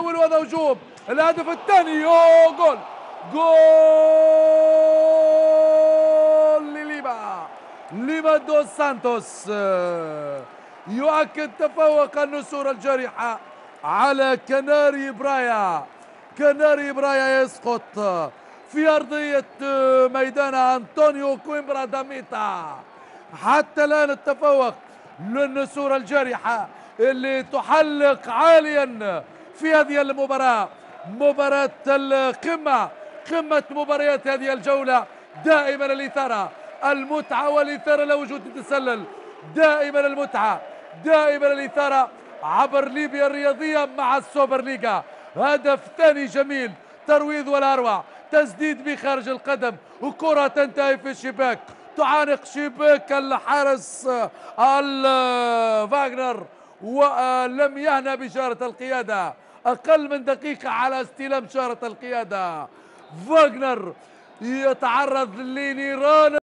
أول وهذا هجوم. الهدف الثاني يو goal. goal لليما ليما دوس سانتوس. يؤكد تفوق النسور الجريحة على كناري برايا كناري برايا يسقط في أرضية ميدان أنطونيو كويمبرا دا موتا. حتى الآن التفوق للنسور الجارحة اللي تحلق عاليا في هذه المباراة. مباراة القمة. قمة مباريات هذه الجولة. دائما الإثارة. المتعة والإثارة لا وجود التسلل دائما المتعة. دائما الإثارة عبر ليبيا الرياضية مع السوبر ليغا. هدف ثاني جميل. ترويض والأروع. تسديد بخارج القدم. وكرة تنتهي في الشباك. تعانق شباك الحارس فاغنر. ولم يهنى بشارة القيادة. أقل من دقيقة على استلام شارة القيادة. فاغنر يتعرض لنيران